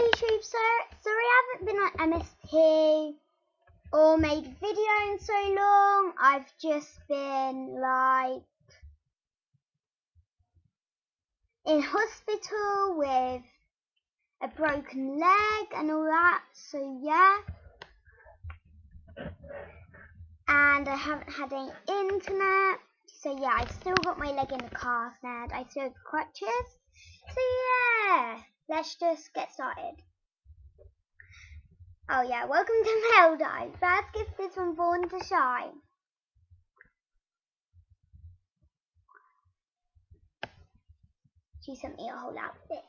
YouTube, so sorry I haven't been on MSP or made a video in so long. I've just been like in hospital with a broken leg and all that, so yeah. And I haven't had any internet, so yeah, I've still got my leg in a cast and I still have crutches. So yeah, let's just get started. Oh yeah, welcome to Meldai. First gift is from Born to Shine. She sent me a whole outfit.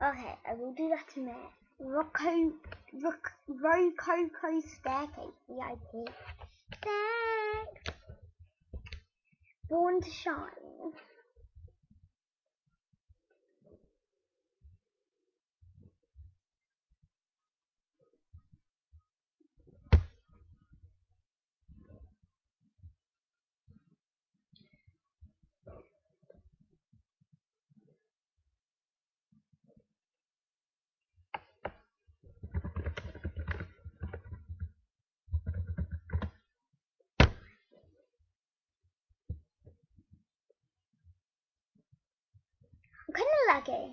Okay, I will do that in a minute. Rocco, Roc, Staircase, VIP. Thanks. Born to Shine. Of.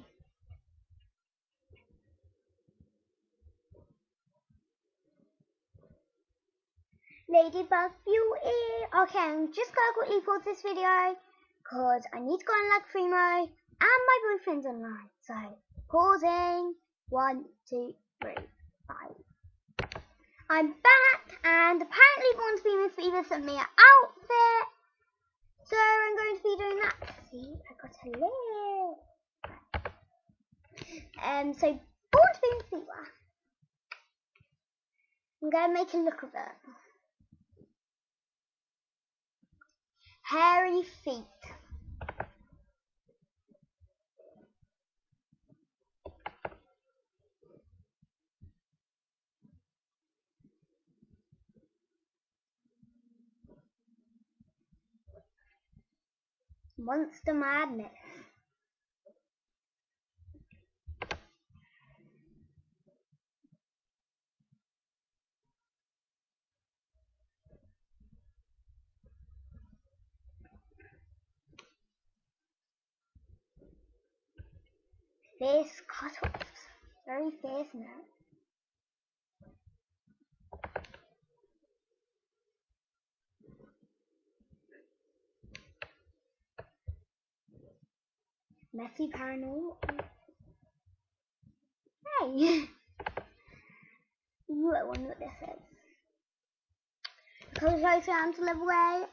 Ladybug Beauty. Okay, I'm just gonna quickly pause this video because I need to go on lag free and my boyfriend's online. So, pausing. One, two, three, five. I'm back and apparently Born to be Miss Fever sent me an outfit. So I'm going to be doing that. See, I got a lip. Um, so be Miss Fever. I'm going to make a look of it. Hairy feet. Monster Madness. Face cut-offs. Very fierce now. Messy paranormal. Hey! Ooh, I wonder what this is. Close right down to level A.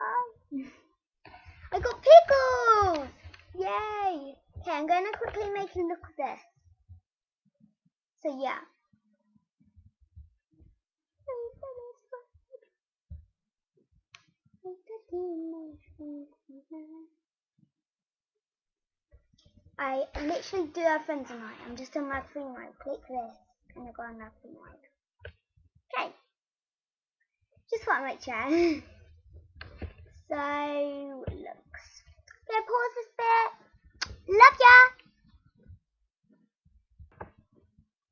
Oh. I got pickles! Yay! Okay, I'm gonna quickly make a look this. So yeah. I literally do have friends tonight. I'm just on my free mode. Click this and I go on my free mode. Okay. Just want to make sure. so looks. Gonna pause this bit. Love ya.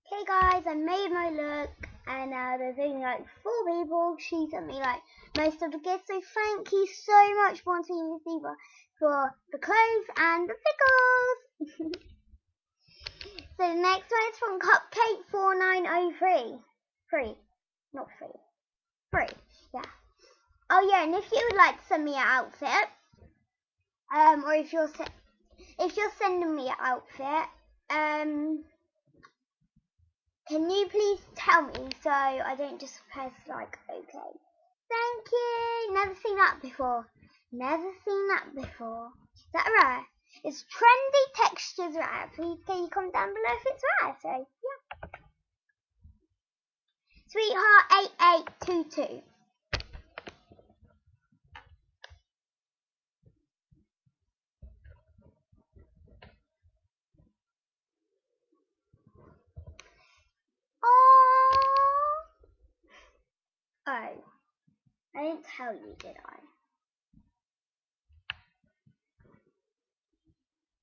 Okay guys, I made my look and now there's only like four people. She sent me like most of the gifts, so thank you so much me receiver for the clothes and the pickles. so the next one is from Cupcake four nine oh three. Three. Not three. Three, yeah. Oh yeah, and if you would like to send me an outfit, um, or if you're if you're sending me an outfit, um, can you please tell me so I don't just press like okay? Thank you. Never seen that before. Never seen that before. Is that right? It's trendy textures, right? Please can you comment down below if it's right? So yeah. Sweetheart eight eight two two. Tell you, did I?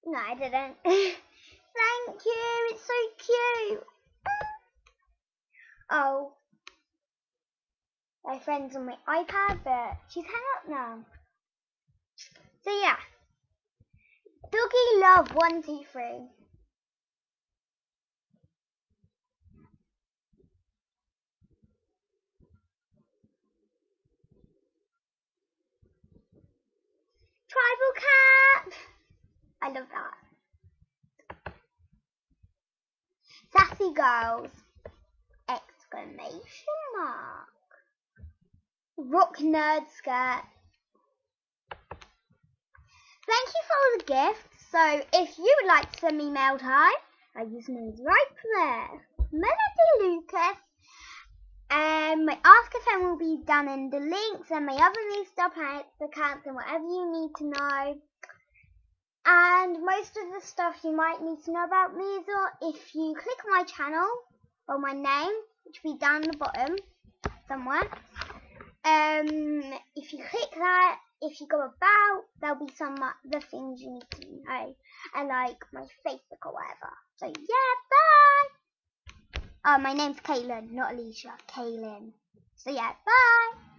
No, I didn't. Thank you. It's so cute. Oh. My friend's on my iPad, but she's hung up now. So yeah. Doggy love one, two, three. Tribal cat. I love that. Sassy girls! Exclamation mark. Rock nerd skirt. Thank you for all the gifts. So if you would like to send me mail time, I use names right there. Melody Lucas. Um, my Ask Friend will be done in the links and my other new stuff accounts and whatever you need to know. And most of the stuff you might need to know about me is if you click my channel or my name, which will be down the bottom somewhere. Um, if you click that, if you go about, there'll be some other things you need to know, and like my Facebook or whatever. So yeah, bye. Oh, my name's Caitlin, not Alicia. Kaylin. So yeah, bye.